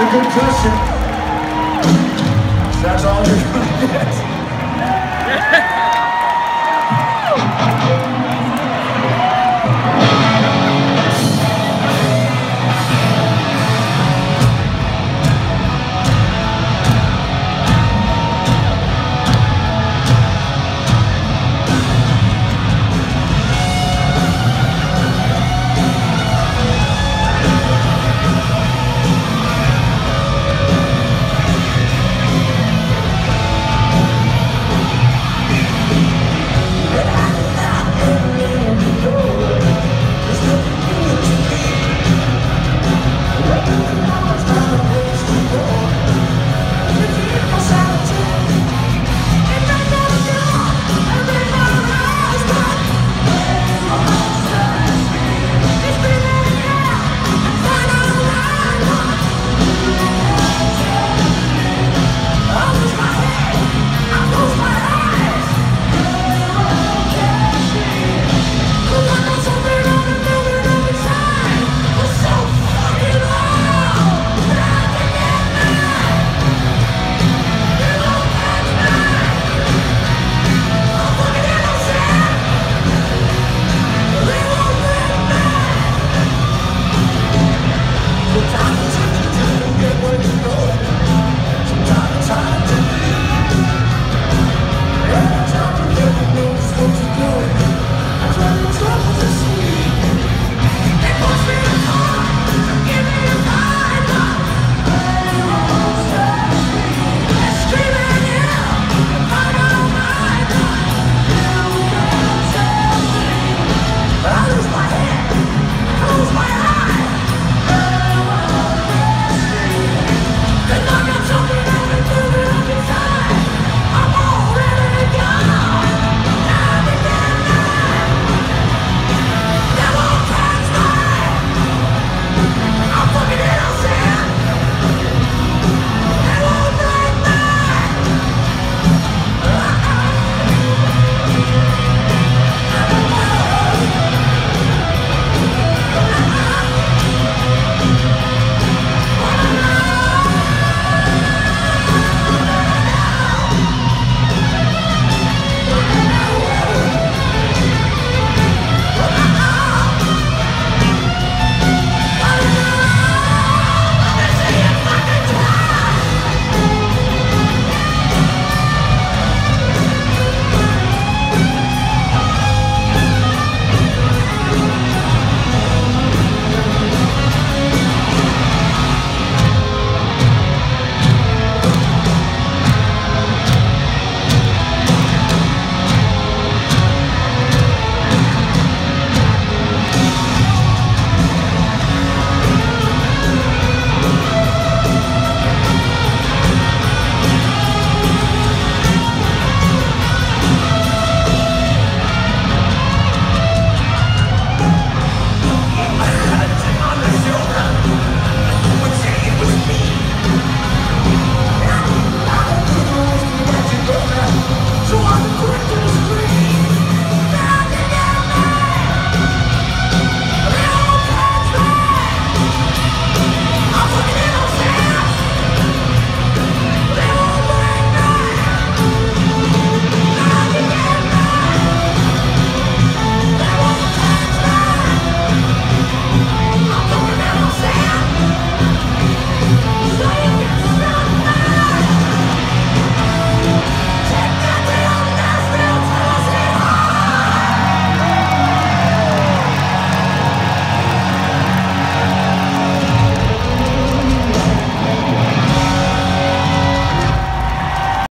a good question. That's all you're gonna get.